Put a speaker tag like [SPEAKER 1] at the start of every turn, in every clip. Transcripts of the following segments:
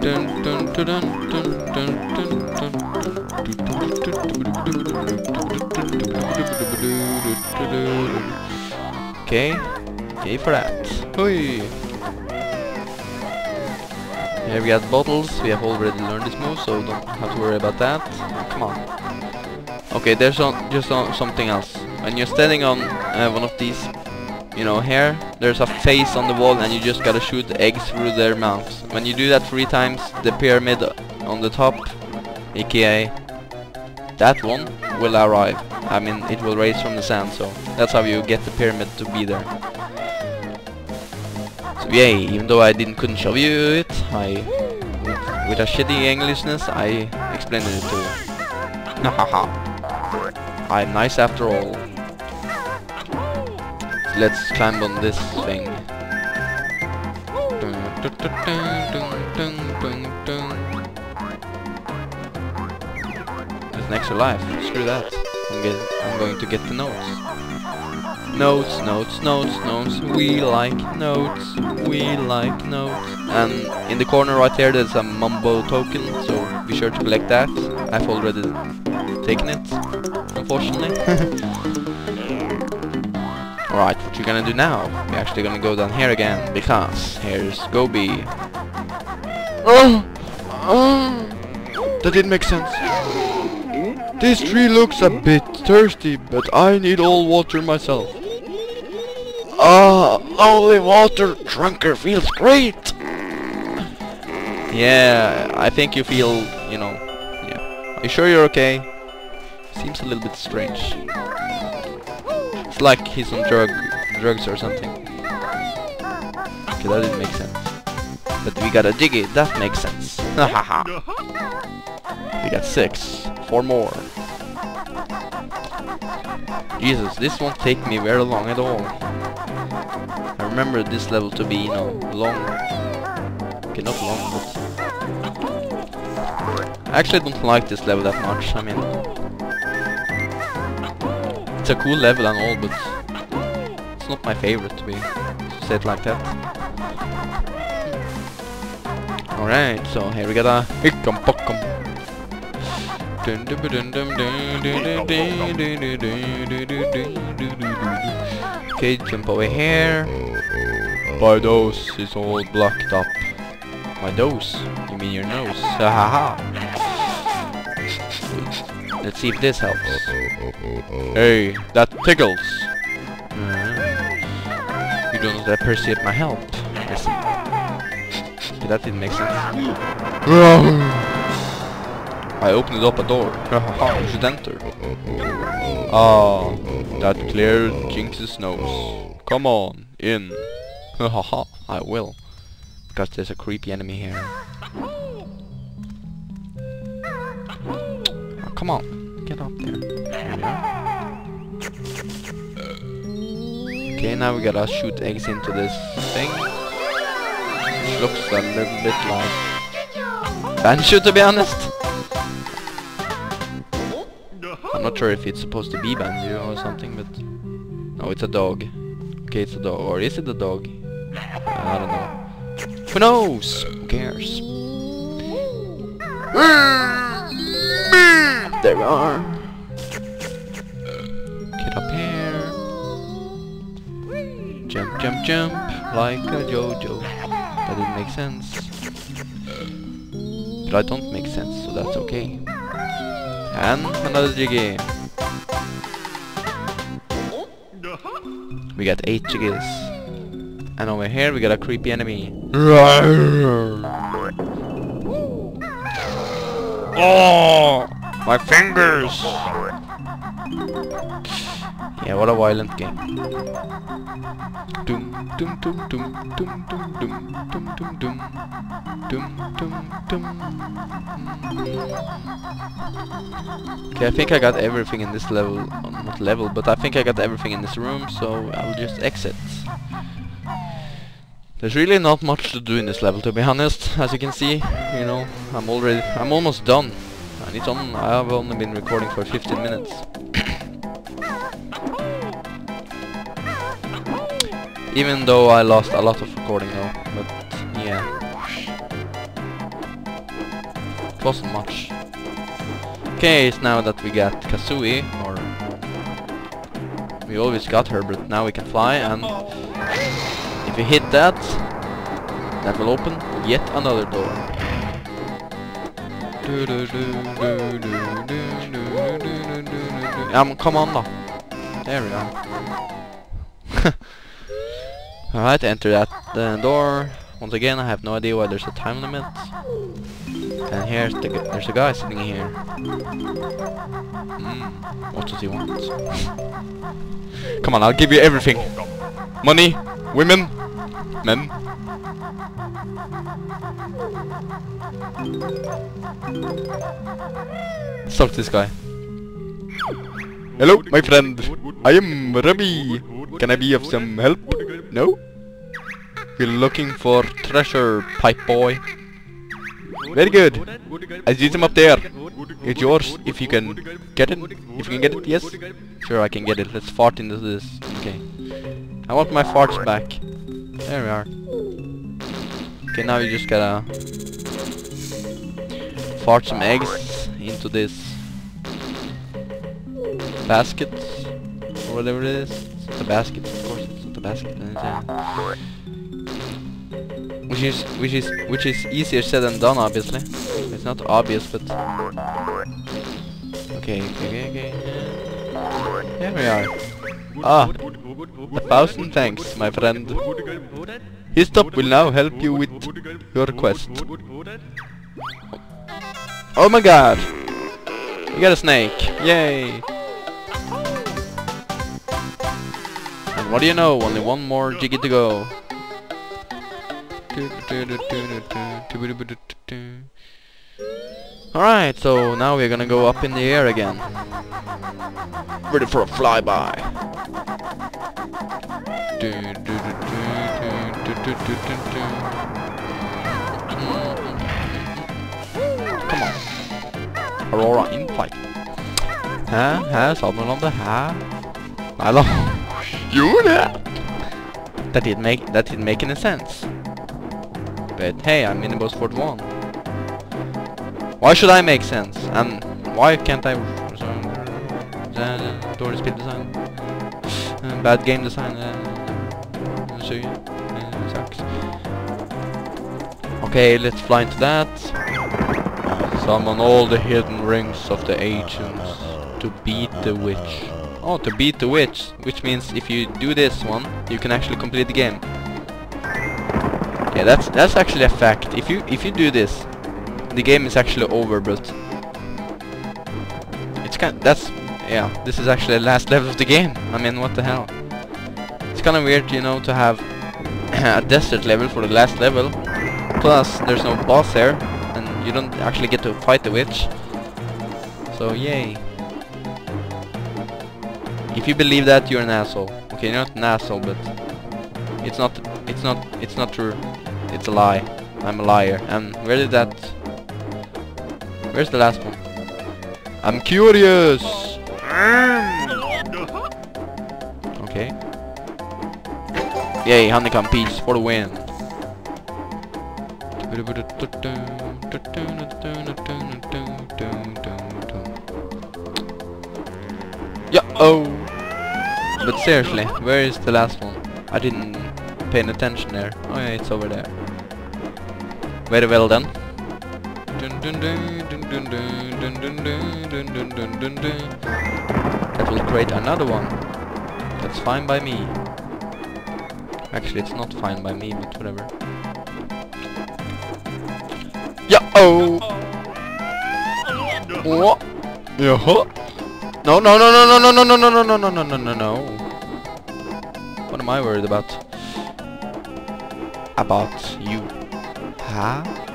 [SPEAKER 1] Dun, dun, dun, dun, dun, dun, dun. Okay, yay for that. Hui! Here we got bottles, we have already learned this move, so don't have to worry about that. Come on. Okay, there's some, just some, something else. When you're standing on uh, one of these, you know, here, there's a face on the wall and you just gotta shoot eggs through their mouths. When you do that three times, the pyramid on the top, aka that one, will arrive. I mean, it will raise from the sand, so that's how you get the pyramid to be there. So yay, even though I didn't couldn't show you it, I with, with a shitty Englishness, I explained it to you. Hahaha. I'm nice after all. Let's climb on this thing. There's an extra life. Screw that. I'm, get, I'm going to get the notes. Notes, notes, notes, notes. We like notes. We like notes. And in the corner right there, there's a Mumbo token, so be sure to collect that. I've already taken it, unfortunately. Alright, what you gonna do now? We're actually gonna go down here again, because here's Gobi. Oh! Oh! That didn't make sense. This tree looks a bit thirsty, but I need all water myself. Ah, only water drunker feels great. Yeah, I think you feel, you know, yeah. Are you sure you're okay? Seems a little bit strange. Like he's on drug, drugs or something. Okay, that didn't make sense. But we got a Jiggy, that makes sense. We got six. Four more. Jesus, this won't take me very long at all. I remember this level to be, you know, long. Okay, not long, but... I actually don't like this level that much, I mean... It's a cool level and all, but it's not my favorite to be said like that. Alright, so here we got a hickum pockum. Okay, jump over here. My nose is all blocked up. My nose? You mean your nose? Ha ha ha. Let's see if this helps. Hey, that tickles. Uh, you don't appreciate my help. I see. That didn't make sense. I opened up a door. You should enter. Ah, that clear Jinxy's nose. Come on, in. Hahaha, I will. Because there's a creepy enemy here. Come on, get up there. There we are. Okay, now we gotta shoot eggs into this thing. Which looks a little bit like Banjo to be honest. I'm not sure if it's supposed to be Banjo or something, but... No, it's a dog. Okay, it's a dog. Or is it a dog? I don't know. Who knows? Who cares? There we are. Get up here. Jump, jump, jump. Like a Jojo. That didn't make sense. But I don't make sense, so that's okay. And another Jiggy. We got 8 Jiggies. And over here we got a creepy enemy. Oh! My fingers! Yeah, what a violent game. Dum dum dum dum dum dum dum dum dum dum dum dum dum. Okay, I think I got everything in this level, uh, not level, but I think I got everything in this room, so I'll just exit. There's really not much to do in this level, to be honest. As you can see, you know, I'm already, I'm almost done, and it's on. I've only been recording for 15 minutes. Even though I lost a lot of recording though, but yeah. It wasn't much. Okay, it's now that we got Kazooie, or... We always got her, but now we can fly, and... If we hit that, that will open yet another door. Come on now. There we are. Alright, enter that uh, door. Once again, I have no idea why there's a time limit. And here's the there's a guy sitting here. Hmm, what does he want? Come on, I'll give you everything. Money, women, men. Stop this guy. Hello, my friend. I am Remy. Can I be of some help? No? We're looking for treasure, pipe boy. Very good. I see them up there. It's yours if you can get it. If you can get it, yes. Sure, I can get it. Let's fart into this. Okay. I want my farts back. There we are. Okay, now you just gotta fart some eggs into this basket or whatever it is. It's a basket, of course. It's not a basket. which is which is which is easier said than done, obviously. It's not obvious, but okay, okay, okay, okay. There we are. Ah, thousand thanks, my friend. His Histup will now help you with your quest. Oh my god! You got a snake! Yay! And what do you know? Only one more jiggy to go. Alright, so now we're gonna go up in the air again. Ready for a flyby. Come on. Aurora in flight. Hæ? Hæ? Salmonlande? Hæ? Nei da. Gjorde det? That didn't make that didn't make any sense. But hey, I'm in the boss Fort 1. Why should I make sense? And why can't I... Dårlig spilldesign. Uh, bad game design. Uh. Uh, sucks. Okay, let's fly into that. Summon all the hidden rings of the ancients to beat the witch. Oh, to beat the witch, which means if you do this one, you can actually complete the game. Yeah, that's that's actually a fact. If you if you do this, the game is actually over, but it's kind that's yeah. This is actually the last level of the game. I mean, what the hell? It's kind of weird, you know, to have a desert level for the last level. Plus, there's no boss there, and you don't actually get to fight the witch. So yay. If you believe that, you're an asshole. Okay, you're not an asshole, but it's not. It's not. It's not true. It's a lie. I'm a liar. And where did that... Where's the last one? I'm curious! Okay. Yay, honeycomb peach for the win. Yeah, oh! But seriously, where is the last one? I didn't pay attention there. Oh yeah, it's over there. Very well done. That will create another one. That's fine by me. Actually, it's not fine by me, but whatever. Yeah, oh! What? Yeah. No, no, no, no, no, no, no, no, no, no, no, no, no, no, no. What am I worried about? About you. Huh?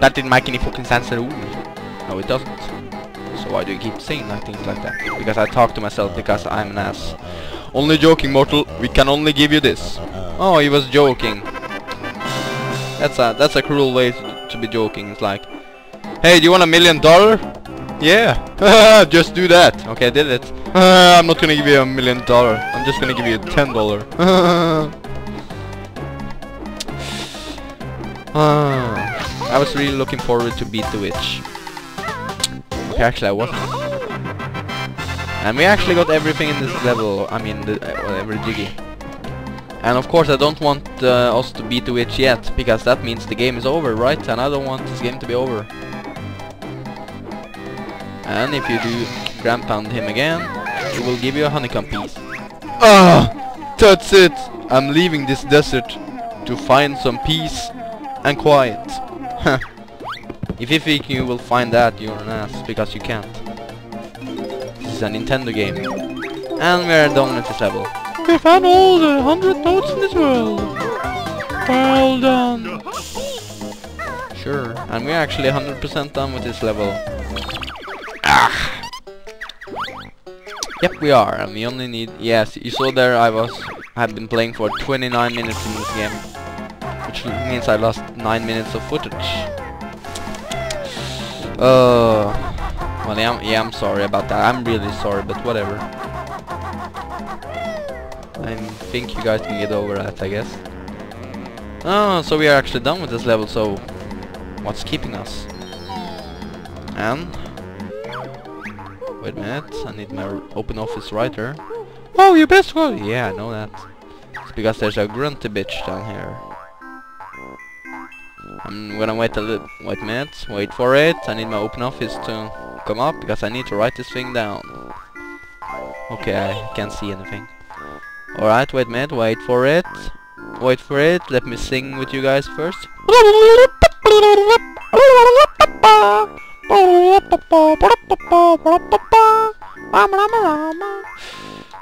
[SPEAKER 1] That didn't make any fucking sense at all. No, it doesn't. So why do you keep saying like things like that? Because I talk to myself because I'm an ass. Only joking, mortal. We can only give you this. Oh, he was joking. That's a that's a cruel way to, to be joking. It's like, hey, do you want a million dollar? Yeah. just do that. Okay, I did it. I'm not gonna give you a million dollar. I'm just gonna give you a ten dollar. Ah. I was really looking forward to beat the witch. Okay, actually I wasn't. And we actually got everything in this level, I mean, the, uh, whatever jiggy. And of course I don't want uh, us to beat the witch yet, because that means the game is over, right? And I don't want this game to be over. And if you do ground pound him again, he will give you a honeycomb piece. Ah! That's it! I'm leaving this desert to find some peace and quiet. If you think you will find that, you're an ass, because you can't. This is a Nintendo game. And we're done with this level. We found all the hundred notes in this world. Well done. Sure, and we're actually 100% done with this level. Ah. Yep, we are, and we only need... Yes, you saw there I was... I have been playing for 29 minutes in this game. Which means I lost 9 minutes of footage. Uh... Well, yeah, I'm, yeah, I'm sorry about that. I'm really sorry, but whatever. I think you guys can get over that, I guess. Oh, so we are actually done with this level, so... What's keeping us? And... Wait a minute, I need my open office writer. Oh, you best go! Yeah, I know that. It's because there's a grunty bitch down here. I'm gonna wait a little... Wait minute, wait for it. I need my open office to come up, because I need to write this thing down. Okay, I can't see anything. Alright, wait a minute, wait for it. Wait for it, let me sing with you guys first.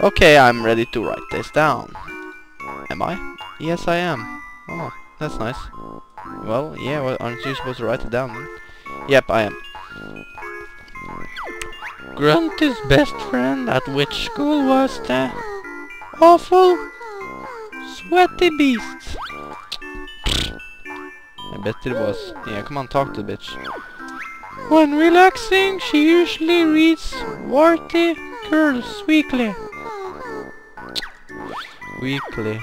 [SPEAKER 1] Okay, I'm ready to write this down. Am I? Yes, I am. Oh, that's nice. Well, yeah, well, aren't you supposed to write it down? Yep, I am. Grunty's best friend at which school was the awful sweaty beast? I bet it was. Yeah, come on, talk to the bitch. When relaxing, she usually reads Warty Girls Weekly. Weekly.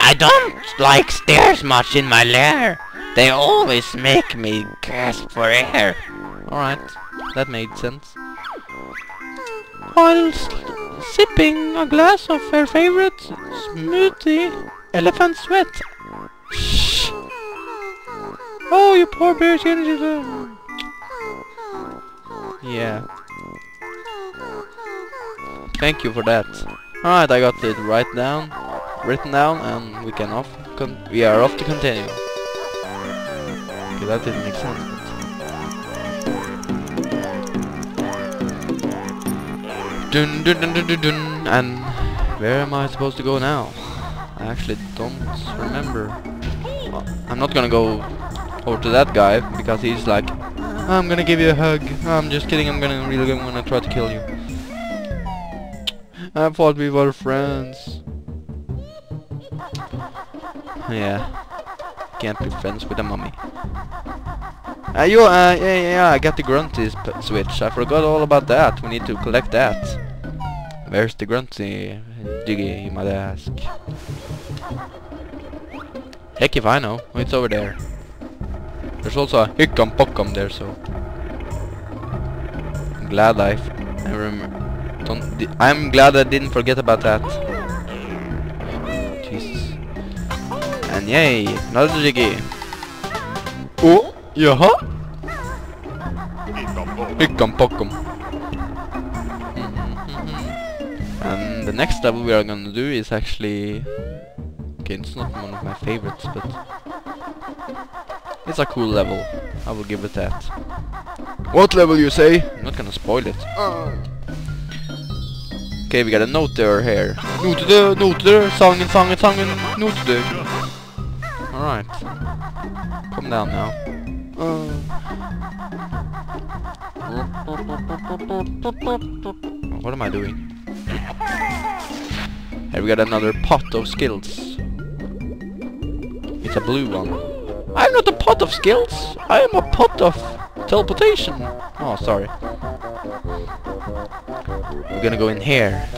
[SPEAKER 2] I don't like stairs much in my lair. They always make me gasp for air.
[SPEAKER 1] Alright, that made sense.
[SPEAKER 3] While sipping a glass of her favorite smoothie, Elephant Sweat. Shh. Oh, you poor bear's energy. Uh.
[SPEAKER 1] Yeah. Thank you for that. Alright, I got it right down, written down, and we can off. we are off to continue. Okay, that didn't make sense. Dun dun dun dun dun dun. And where am I supposed to go now? I actually don't remember. Well, I'm not gonna go over to that guy because he's like, I'm gonna give you a hug. I'm just kidding. I'm gonna really gonna try to kill you. I thought we were friends. Yeah. Can't be friends with a mummy. Uh, you, uh, yeah, yeah, I got the grunty switch. I forgot all about that. We need to collect that. Where's the grunty Jiggy, you might ask? Heck if I know. It's over there. There's also a Hickam Pockum there, so... I'm glad I... I remember... Don't... I'm glad I didn't forget about that. And yay! Another Jiggy! Oh! Jaha! Hickam Pockum. And the next level we are gonna do is actually... Okay, it's not one of my favorites, but... It's a cool level. I will give it that. What level you say? I'm not gonna spoil it. Ah. Okay, we got a note there here. Note there, note there, sangen, song sangen, note there. Alright. Come down now. Uh. What am I doing? Here we got another pot of skills. It's a blue one. I'm not a pot of skills. I am a pot of teleportation. Oh, sorry. We're gonna go in here.